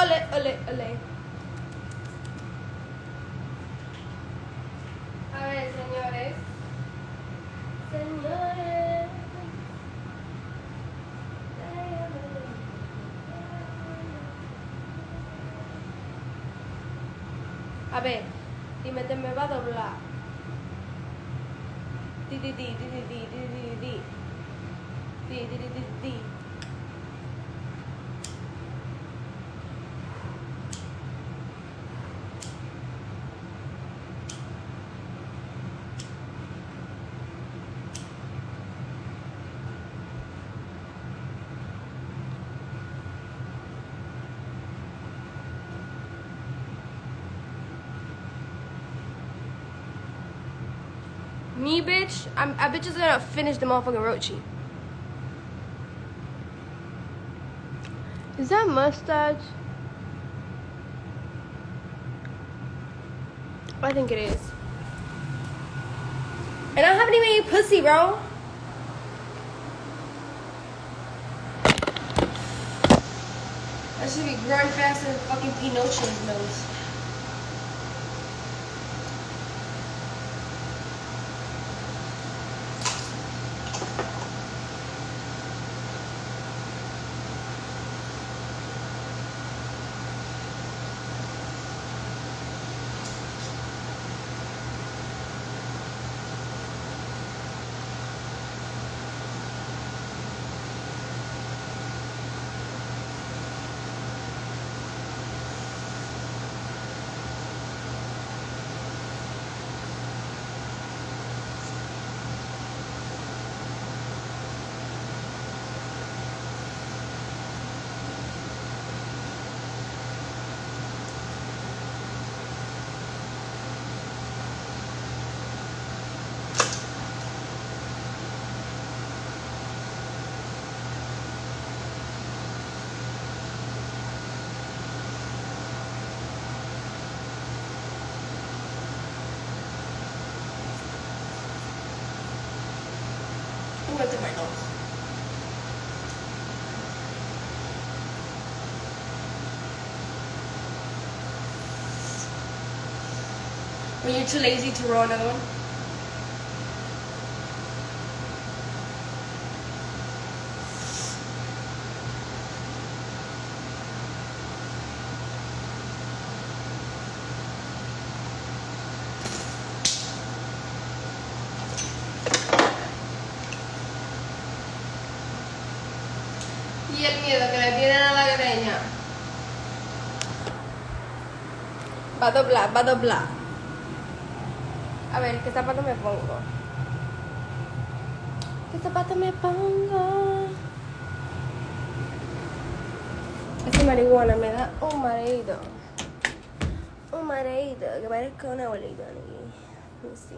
Ole, ole, ole. A ver, señores. Señores. A ver, dime, te me va a doblar. Di, di, di, di, di, di, di, di, di. Di, di, di, di, di. Me, bitch, I'm, I bitch is gonna finish the motherfucking roachy. Is that mustache? I think it is. And I haven't even pussy, bro. That should be growing faster than fucking Pinocchio's nose. When you're too lazy to another one? Y el miedo que le la. Va a doblar, va a doblar. A ver, ¿qué zapato me pongo? ¿Qué zapato me pongo? Esa marihuana me da un marido. Un marido que parezca una abuelita. Let me see.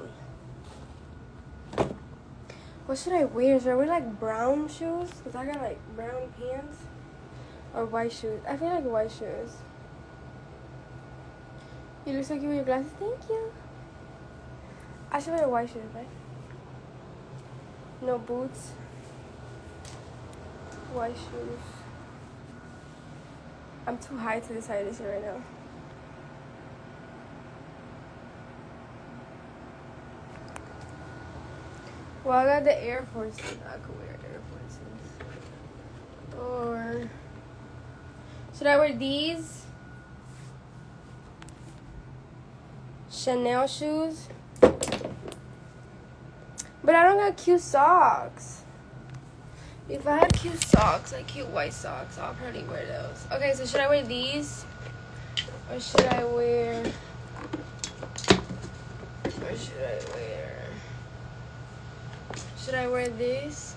What should I wear? Should I wear like brown shoes? Because I got like brown pants. Or white shoes. I feel like white shoes. You look so cute with your glasses. Thank you. I should wear white shoes, right? No boots. White shoes. I'm too high to decide this right now. Well, I got the Air Forces. I could wear Air Forces. Or should I wear these? Chanel shoes. But I don't got cute socks. If I had cute socks, like cute white socks, I'll probably wear those. Okay, so should I wear these? Or should I wear. Or should I wear. Should I wear this?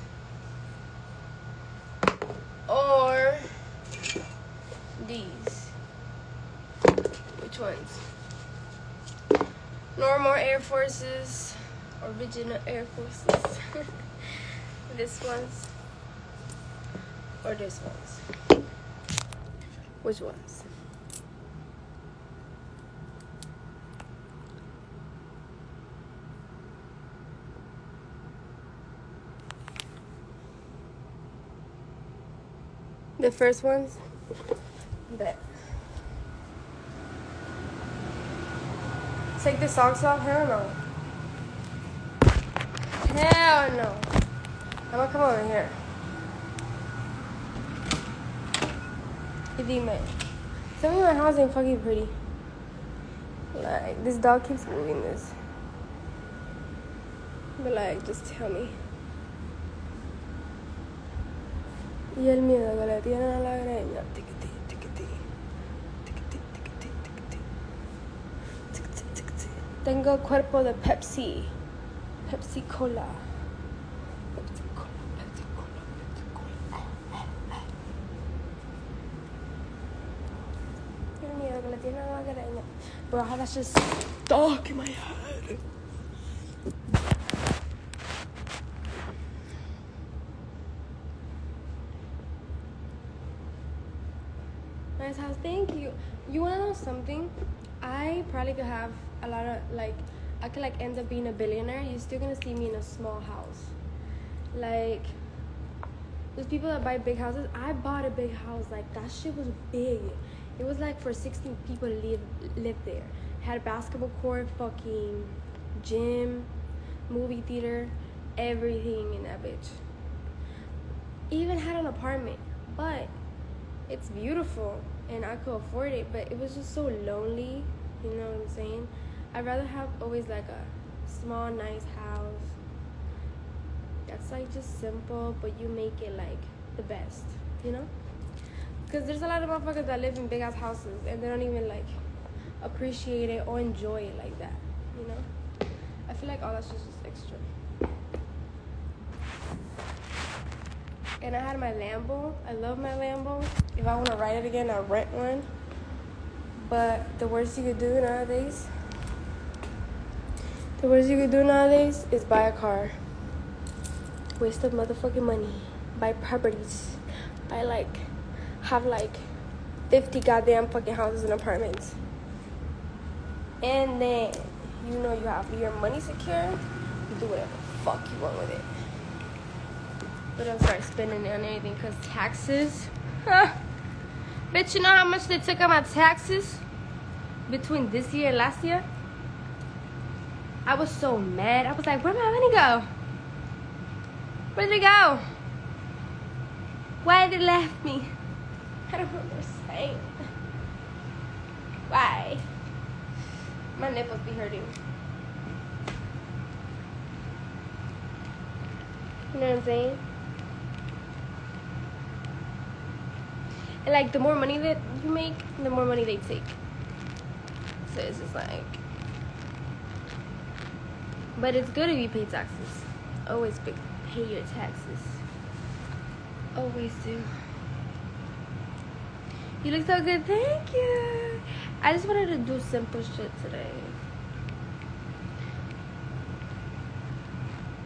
Or these? Which ones? Normal Air Forces, original Air Forces. this one's or this one's? Which ones? The first ones? That. Take the socks off her? Hell no. I'm gonna come over here. Y dime. Tell me my house ain't fucking pretty. Like, this dog keeps moving this. But like, just tell me. Y el miedo que le tienen a la greña. Tengo cuerpo de Pepsi. Pepsi Cola. Pepsi Cola, Pepsi Cola, Pepsi Cola. Miedo que le tienen a la greña. Bro, how that's just stuck in my head. Nice house. Thank you. You wanna know something? I probably could have a lot of like I could like end up being a billionaire. You're still gonna see me in a small house. Like those people that buy big houses, I bought a big house. Like that shit was big. It was like for 16 people to live live there. Had a basketball court, fucking gym, movie theater, everything in that bitch. Even had an apartment, but it's beautiful and I could afford it, but it was just so lonely. You know what I'm saying? I'd rather have always like a small, nice house that's like just simple, but you make it like the best, you know? Because there's a lot of motherfuckers that live in big ass houses and they don't even like appreciate it or enjoy it like that, you know? I feel like all that's just extra. And I had my Lambo. I love my Lambo. If I want to ride it again, I'll rent one. But the worst you could do nowadays, the worst you could do nowadays is buy a car. Waste of motherfucking money. Buy properties. Buy like, have like 50 goddamn fucking houses and apartments. And then, you know you have your money secure, you do whatever fuck you want with it. But don't start spending it on anything because taxes. Huh. Bitch, you know how much they took out my taxes between this year and last year? I was so mad. I was like, where my money go? Where did it go? Why did it left me? I don't understand. Why? My nipples be hurting. You know what I'm saying? And like the more money that you make, the more money they take. So it's just like But it's good if you pay taxes. Always pay, your taxes. Always do. You look so good, thank you. I just wanted to do simple shit today.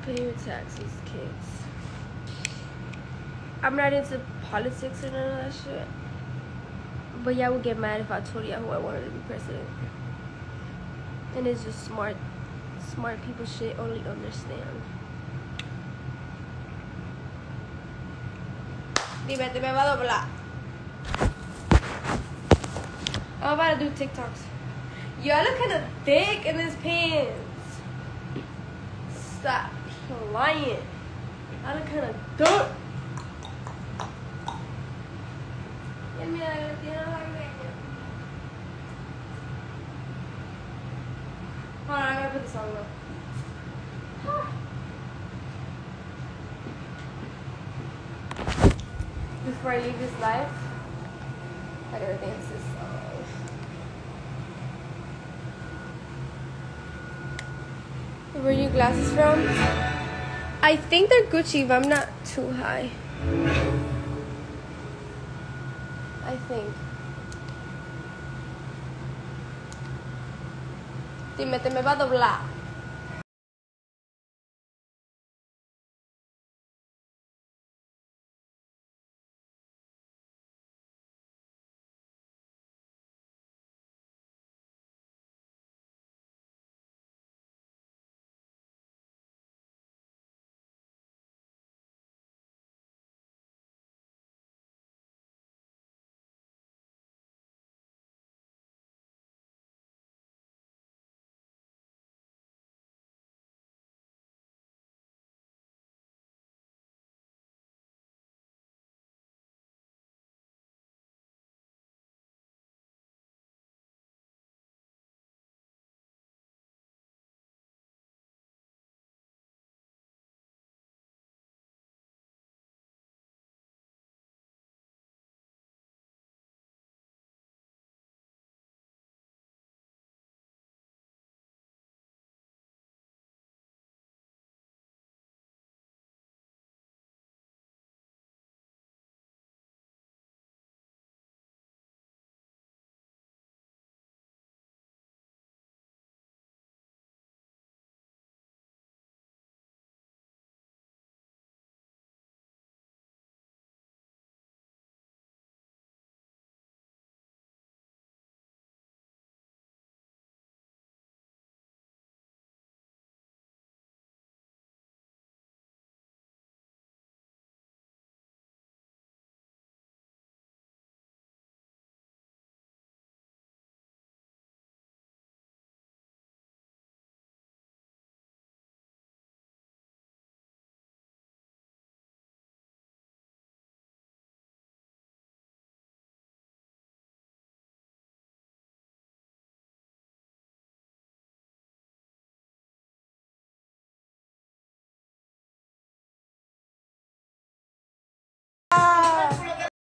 Pay your taxes, kids. I'm not into politics or none of that shit. But y'all would get mad if I told y'all who I wanted to be president. And it's just smart, smart people should only understand. Dime, te me va a doblar. I'm about to do TikToks. Y'all look kind of thick in this pants. Stop lying. I look kind of dirt. Y el mira, le tiene la greña. Hold on, I gotta put this on. Before I leave this life, I gotta dance this song. Where are your glasses from? I think they're Gucci, but I'm not too high. I think. Dime, te me va a doblar.